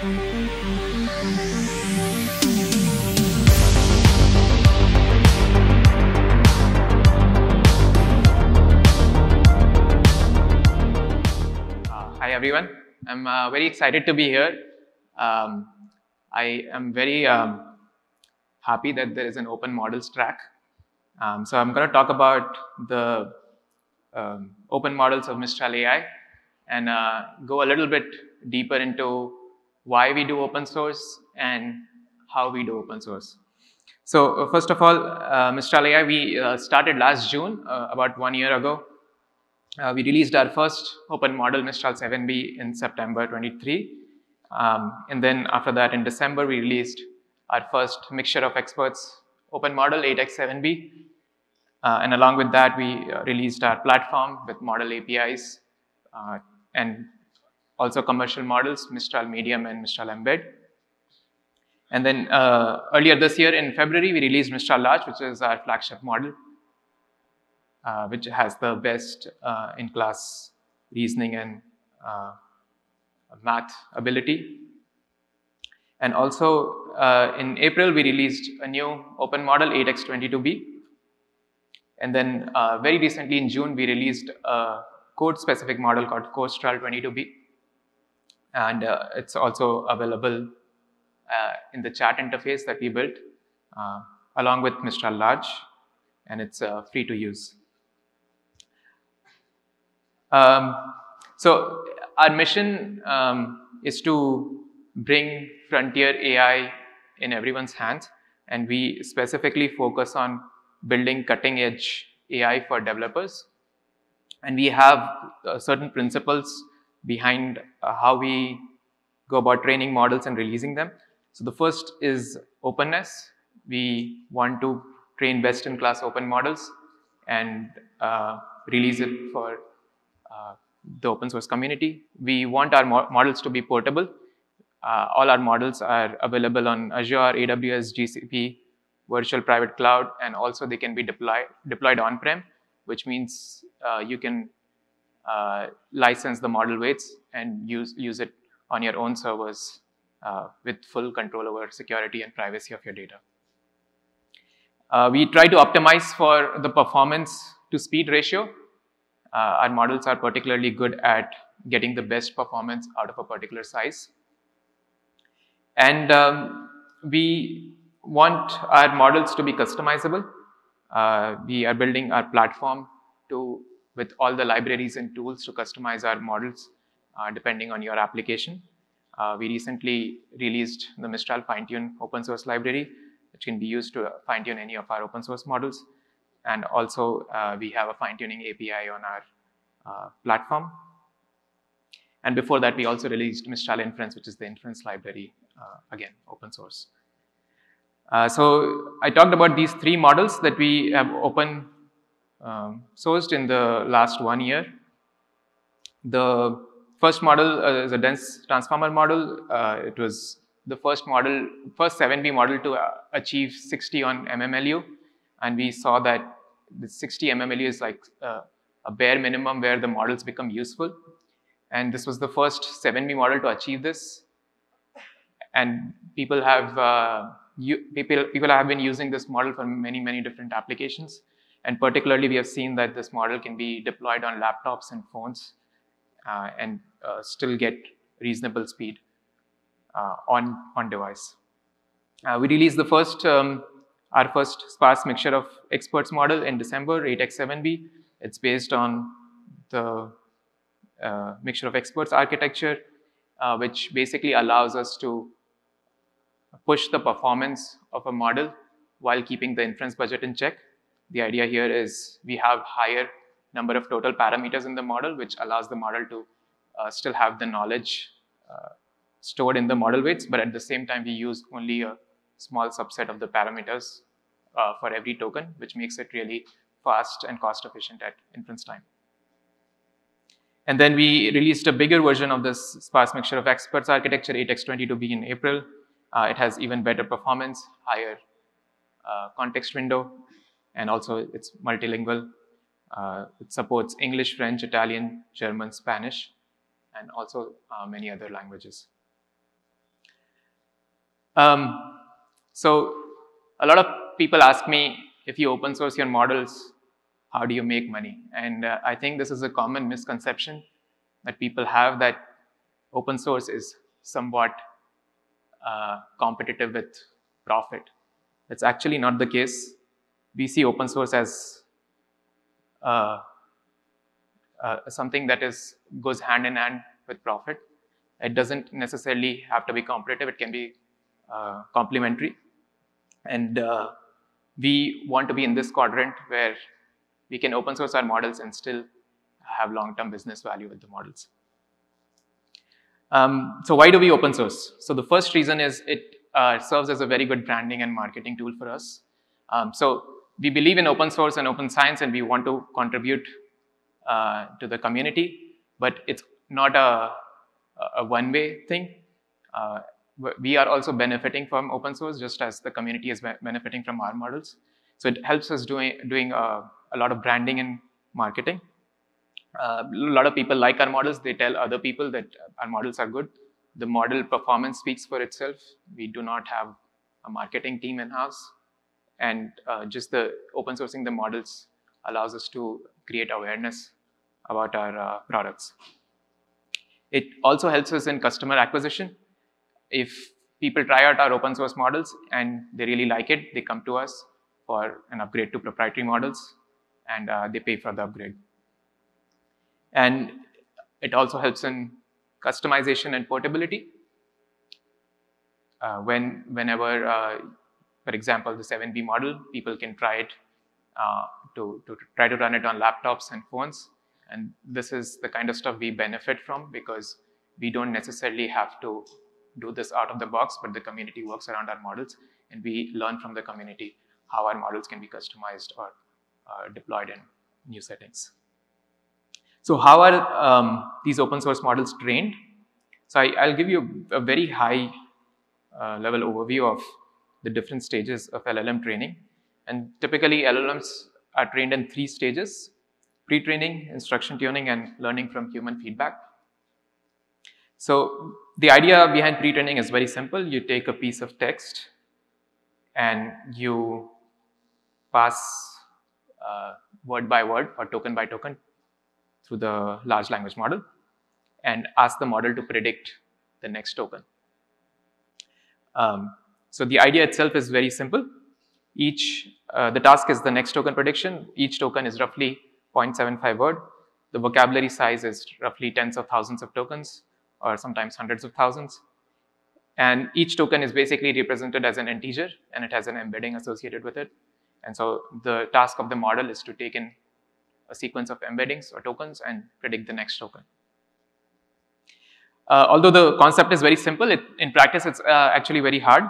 Uh, hi everyone. I'm uh, very excited to be here. Um, I am very um, happy that there is an open models track. Um, so I'm going to talk about the um, open models of Mistral AI and uh, go a little bit deeper into why we do open source and how we do open source. So uh, first of all, uh, Mistral AI, we uh, started last June, uh, about one year ago. Uh, we released our first open model, Mistral 7B, in September 23. Um, and then after that, in December, we released our first mixture of experts open model, 8x7B. Uh, and along with that, we released our platform with model APIs and also commercial models, Mistral Medium and Mistral Embed. And then uh, earlier this year in February, we released Mistral Large, which is our flagship model, uh, which has the best uh, in-class reasoning and uh, math ability. And also uh, in April, we released a new open model, 8x22b. And then uh, very recently in June, we released a code-specific model called Codestral 22b. And uh, it's also available uh, in the chat interface that we built, uh, along with Mistral Large, and it's uh, free to use. Um, so our mission um, is to bring frontier AI in everyone's hands, and we specifically focus on building cutting edge AI for developers. And we have uh, certain principles behind uh, how we go about training models and releasing them. So the first is openness. We want to train best in class open models and uh, release it for uh, the open source community. We want our mo models to be portable. Uh, all our models are available on Azure, AWS, GCP, virtual private cloud, and also they can be deployed, deployed on-prem, which means uh, you can license the model weights and use, use it on your own servers uh, with full control over security and privacy of your data. Uh, we try to optimize for the performance to speed ratio. Uh, our models are particularly good at getting the best performance out of a particular size. And um, we want our models to be customizable. Uh, we are building our platform to with all the libraries and tools to customize our models uh, depending on your application. Uh, we recently released the Mistral Fine-Tune open source library, which can be used to fine-tune any of our open source models. And also, uh, we have a fine-tuning API on our uh, platform. And before that, we also released Mistral Inference, which is the inference library, uh, again, open source. Uh, so I talked about these three models that we have open um, sourced in the last one year. The first model uh, is a dense transformer model. Uh, it was the first model, first 7B model to uh, achieve 60 on MMLU. And we saw that the 60 MMLU is like uh, a bare minimum where the models become useful. And this was the first 7B model to achieve this. And people have, uh, you, people, people have been using this model for many, many different applications. And particularly, we have seen that this model can be deployed on laptops and phones uh, and uh, still get reasonable speed uh, on, on device. Uh, we released the first, um, our first sparse mixture of experts model in December, 8x7b. It's based on the uh, mixture of experts architecture, uh, which basically allows us to push the performance of a model while keeping the inference budget in check. The idea here is we have higher number of total parameters in the model, which allows the model to uh, still have the knowledge uh, stored in the model weights, but at the same time, we use only a small subset of the parameters uh, for every token, which makes it really fast and cost efficient at inference time. And then we released a bigger version of this sparse mixture of experts architecture, 8x22b in April. Uh, it has even better performance, higher uh, context window, and also it's multilingual. Uh, it supports English, French, Italian, German, Spanish, and also uh, many other languages. Um, so a lot of people ask me, if you open source your models, how do you make money? And uh, I think this is a common misconception that people have that open source is somewhat uh, competitive with profit. That's actually not the case. We see open source as uh, uh, something that is goes hand in hand with profit. It doesn't necessarily have to be competitive. It can be uh, complementary, and uh, we want to be in this quadrant where we can open source our models and still have long-term business value with the models. Um, so why do we open source? So the first reason is it uh, serves as a very good branding and marketing tool for us. Um, so we believe in open source and open science and we want to contribute uh, to the community, but it's not a, a one-way thing. Uh, we are also benefiting from open source just as the community is benefiting from our models. So it helps us doing, doing a, a lot of branding and marketing. Uh, a lot of people like our models. They tell other people that our models are good. The model performance speaks for itself. We do not have a marketing team in-house. And uh, just the open sourcing the models allows us to create awareness about our uh, products. It also helps us in customer acquisition if people try out our open source models and they really like it, they come to us for an upgrade to proprietary models and uh, they pay for the upgrade. And it also helps in customization and portability. Uh, when, whenever, uh, for example, the 7B model, people can try it uh, to, to try to run it on laptops and phones. And this is the kind of stuff we benefit from because we don't necessarily have to do this out of the box, but the community works around our models and we learn from the community how our models can be customized or uh, deployed in new settings. So how are um, these open source models trained? So I, will give you a very high uh, level overview of the different stages of LLM training. And typically LLMs are trained in three stages, pre-training, instruction tuning, and learning from human feedback. So the idea behind pre-training is very simple. You take a piece of text and you pass uh, word by word or token by token through the large language model and ask the model to predict the next token. Um, so the idea itself is very simple. Each, uh, the task is the next token prediction. Each token is roughly 0.75 word. The vocabulary size is roughly tens of thousands of tokens or sometimes hundreds of thousands. And each token is basically represented as an integer and it has an embedding associated with it. And so the task of the model is to take in a sequence of embeddings or tokens and predict the next token. Uh, although the concept is very simple, it, in practice it's uh, actually very hard.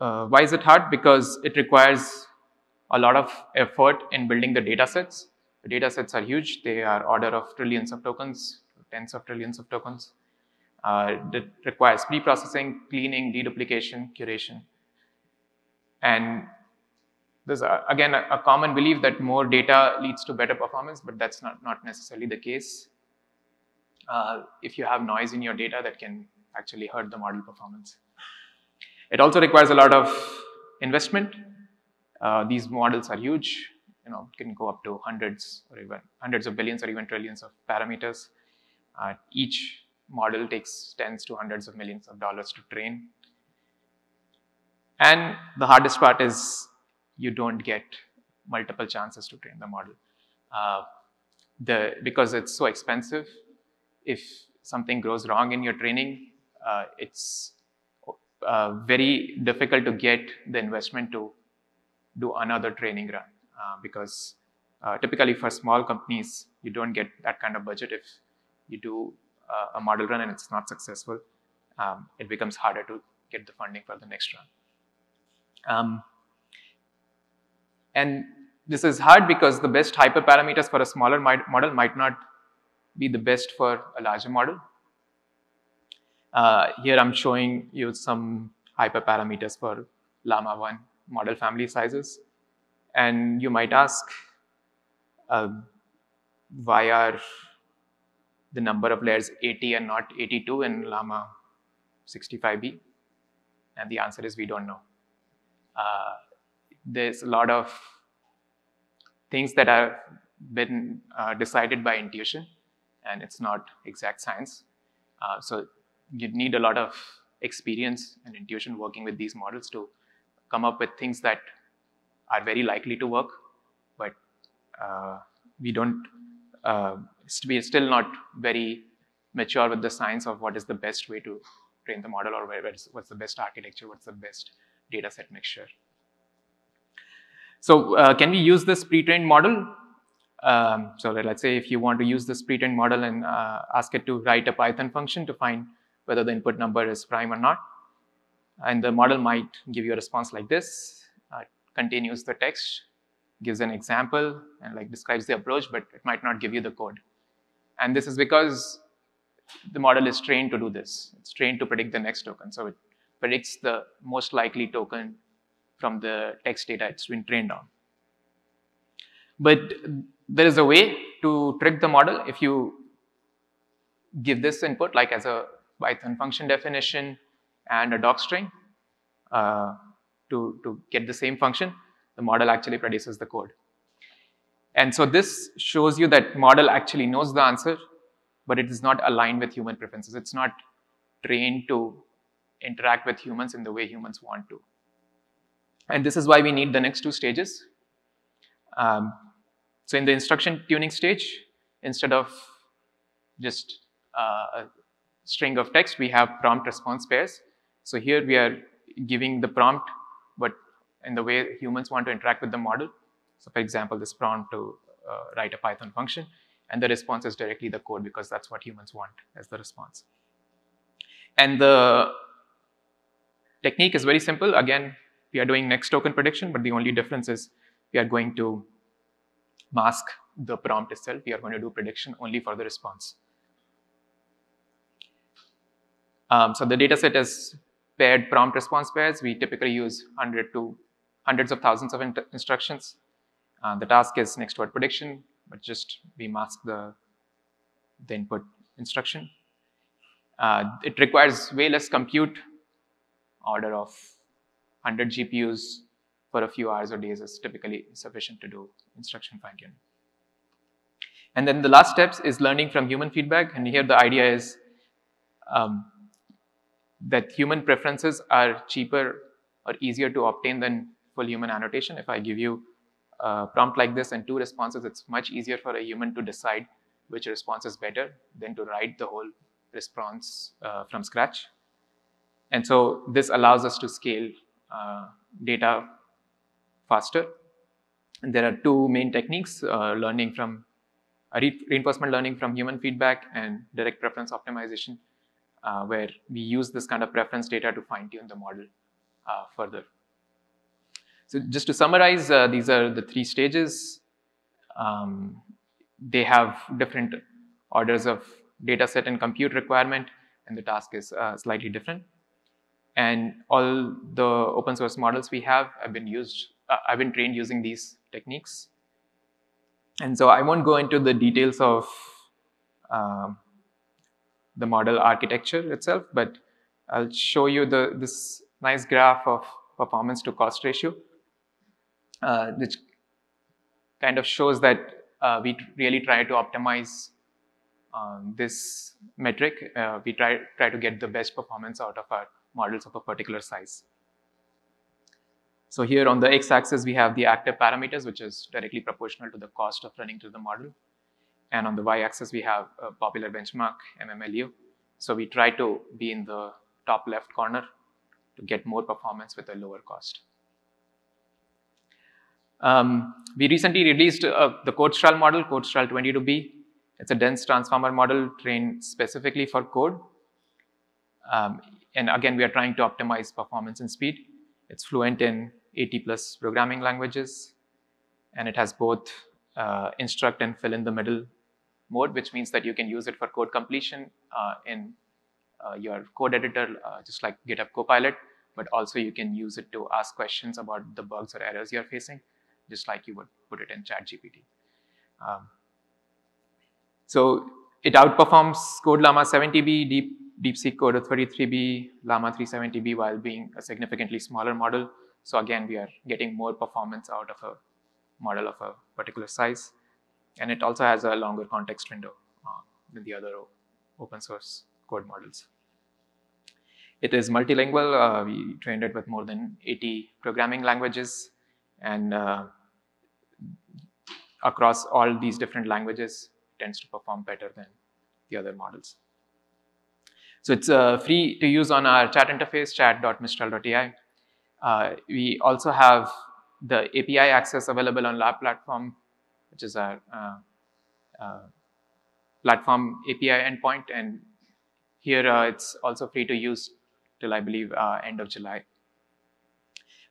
Uh, why is it hard? Because it requires a lot of effort in building the data sets. The data sets are huge. They are order of trillions of tokens tens of trillions of tokens. Uh, that requires pre-processing, cleaning, deduplication, curation. And there's a, again a, a, common belief that more data leads to better performance, but that's not, not necessarily the case. Uh, if you have noise in your data, that can actually hurt the model performance. It also requires a lot of investment. Uh, these models are huge, you know, can go up to hundreds or even hundreds of billions or even trillions of parameters. Uh, each model takes tens to hundreds of millions of dollars to train. And the hardest part is you don't get multiple chances to train the model. Uh, the, because it's so expensive, if something goes wrong in your training, uh, it's uh, very difficult to get the investment to do another training run. Uh, because uh, typically for small companies, you don't get that kind of budget if you do uh, a model run and it's not successful, um, it becomes harder to get the funding for the next run. Um, and this is hard because the best hyperparameters for a smaller model might not be the best for a larger model. Uh, here I'm showing you some hyperparameters for Llama 1 model family sizes. And you might ask, uh, why are the number of layers 80 and not 82 in Llama 65B. And the answer is we don't know. Uh, there's a lot of things that have been uh, decided by intuition, and it's not exact science. Uh, so you need a lot of experience and intuition working with these models to come up with things that are very likely to work, but uh, we don't, uh, we are still not very mature with the science of what is the best way to train the model or what's the best architecture, what's the best data set mixture. So uh, can we use this pre-trained model? Um, so let's say if you want to use this pre-trained model and uh, ask it to write a Python function to find whether the input number is prime or not. And the model might give you a response like this, uh, continues the text, gives an example, and like describes the approach, but it might not give you the code. And this is because the model is trained to do this. It's trained to predict the next token. So it predicts the most likely token from the text data it's been trained on. But there is a way to trick the model if you give this input like as a Python function definition and a docstring uh, to, to get the same function, the model actually produces the code. And so this shows you that model actually knows the answer, but it is not aligned with human preferences. It's not trained to interact with humans in the way humans want to. And this is why we need the next two stages. Um, so in the instruction tuning stage, instead of just uh, string of text, we have prompt response pairs. So here we are giving the prompt, but in the way humans want to interact with the model. So for example, this prompt to uh, write a Python function, and the response is directly the code because that's what humans want as the response. And the technique is very simple. Again, we are doing next token prediction, but the only difference is we are going to mask the prompt itself. We are going to do prediction only for the response. Um, so the data set is paired prompt response pairs. We typically use 100 to hundreds of thousands of in instructions. Uh, the task is next word prediction, but just we mask the, the input instruction. Uh, it requires way less compute, order of 100 GPUs for a few hours or days is typically sufficient to do instruction fine tuning. And then the last steps is learning from human feedback. And here the idea is um, that human preferences are cheaper or easier to obtain than full human annotation. If I give you a prompt like this and two responses, it's much easier for a human to decide which response is better than to write the whole response uh, from scratch. And so this allows us to scale uh, data faster. And there are two main techniques, uh, learning from re reinforcement learning from human feedback and direct preference optimization uh, where we use this kind of preference data to fine tune the model uh, further. So just to summarize, uh, these are the three stages. Um, they have different orders of data set and compute requirement, and the task is uh, slightly different. And all the open source models we have have been used, uh, I've been trained using these techniques. And so I won't go into the details of um, the model architecture itself, but I'll show you the, this nice graph of performance to cost ratio, uh, which kind of shows that uh, we really try to optimize um, this metric. Uh, we try, try to get the best performance out of our models of a particular size. So here on the x-axis, we have the active parameters, which is directly proportional to the cost of running through the model. And on the y-axis, we have a popular benchmark, MMLU. So we try to be in the top left corner to get more performance with a lower cost. Um, we recently released uh, the CodeStral model, CodeStral 22B. It's a dense transformer model trained specifically for code. Um, and again, we are trying to optimize performance and speed. It's fluent in 80 plus programming languages, and it has both uh, instruct and fill in the middle mode, which means that you can use it for code completion uh, in uh, your code editor, uh, just like GitHub Copilot, but also you can use it to ask questions about the bugs or errors you're facing, just like you would put it in ChatGPT. Um, so it outperforms CodeLlama 70B, Deep DeepSeek Coder 33B, Llama 3 70B while being a significantly smaller model. So again, we are getting more performance out of a model of a particular size. And it also has a longer context window uh, than the other open source code models. It is multilingual. Uh, we trained it with more than 80 programming languages. And uh, across all these different languages, it tends to perform better than the other models. So it's uh, free to use on our chat interface, chat.mistral.ai. Uh, we also have the API access available on La Plateforme, which is our uh, uh platform API endpoint. And here uh, it's also free to use till I believe end of July.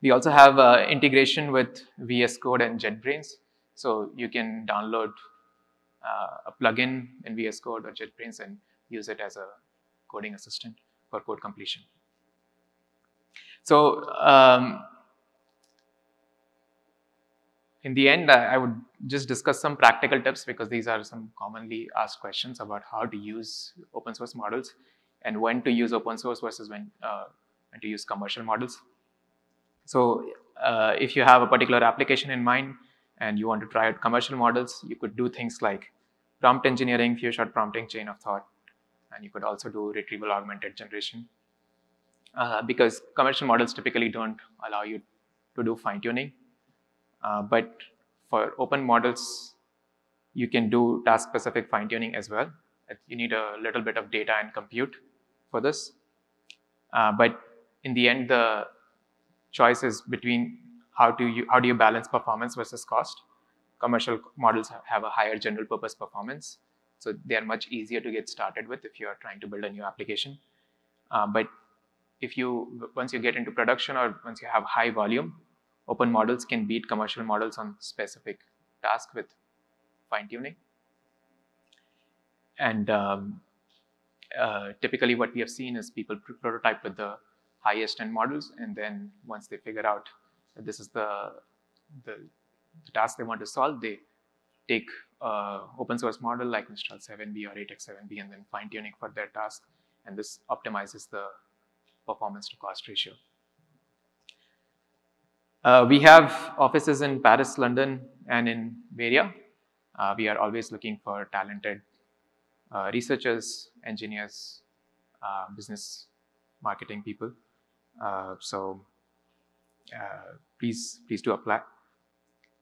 We also have integration with VS Code and JetBrains. So you can download a plugin in VS Code or JetBrains and use it as a coding assistant for code completion. So um, in the end, I, would just discuss some practical tips because these are some commonly asked questions about how to use open source models and when to use open source versus when, uh, when to use commercial models. So uh, if you have a particular application in mind and you want to try out commercial models, you could do things like prompt engineering, few shot prompting, chain of thought, and you could also do retrieval augmented generation uh, because commercial models typically don't allow you to do fine tuning. Uh, but for open models, you can do task specific fine tuning as well. You need a little bit of data and compute for this. Uh, but in the end, the choice is between how do you how do you balance performance versus cost. Commercial models have a higher general purpose performance, so they are much easier to get started with if you are trying to build a new application. Uh, but if you, once you get into production or once you have high volume, open models can beat commercial models on specific tasks with fine tuning. And um, uh, typically what we have seen is people prototype with the highest end models and then once they figure out that this is the, the, the task they want to solve, they take uh, open source model like Mistral 7b or 8x7b and then fine tuning for their task. And this optimizes the performance to cost ratio. Uh, we have offices in Paris, London, and in Bay Area. Uh, we are always looking for talented uh, researchers, engineers, uh, business marketing people. Uh, so please, please do apply.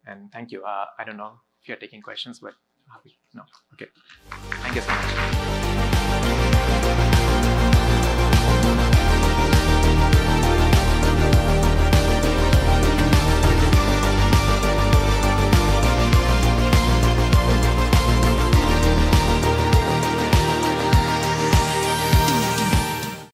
And thank you. I don't know if you're taking questions, but no. Okay. Thank you so much.